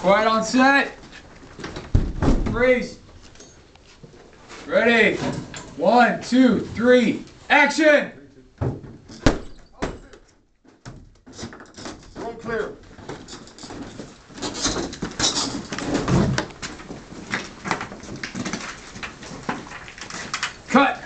Quiet on set. Freeze. Ready. One, two, three, action! Run clear. Cut!